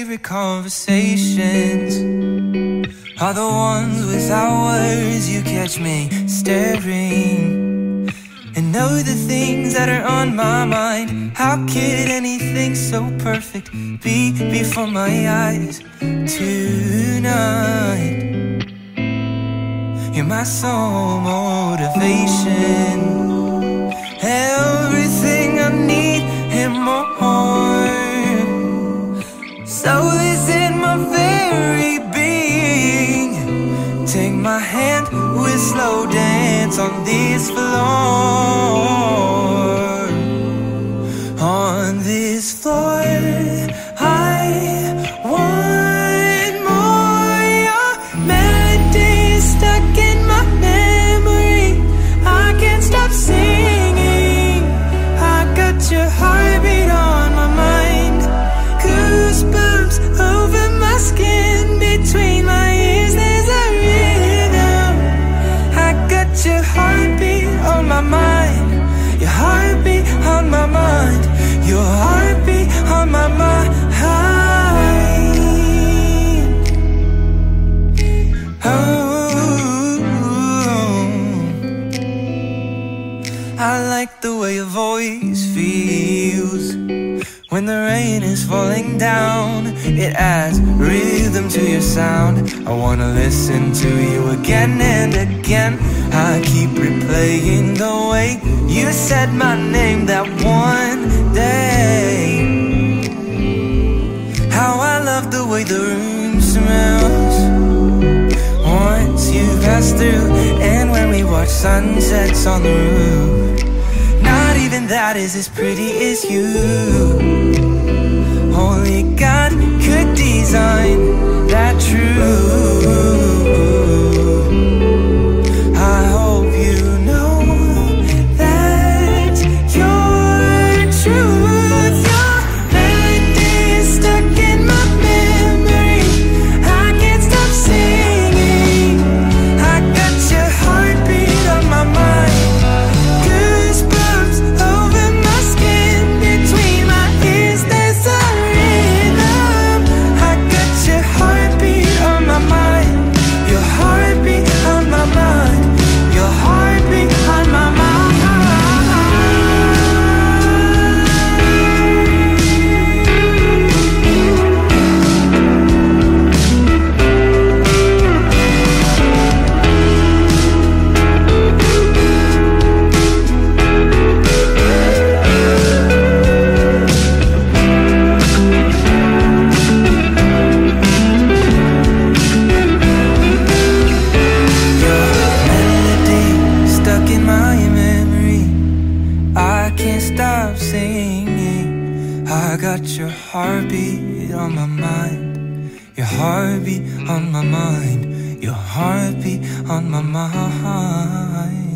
favorite conversations are the ones without words. You catch me staring and know the things that are on my mind. How could anything so perfect be before my eyes tonight? You're my sole motivation, everything on this floor. I like the way your voice feels. When the rain is falling down, it adds rhythm to your sound. I wanna listen to you again and again. I keep replaying the way you said my name that one day. How I love the way the room smells. Once you pass through, and when we watch sunsets on the roof. Even that is as pretty as you. Singing. I got your heartbeat on my mind. Your heartbeat on my mind. Your heartbeat on my mind.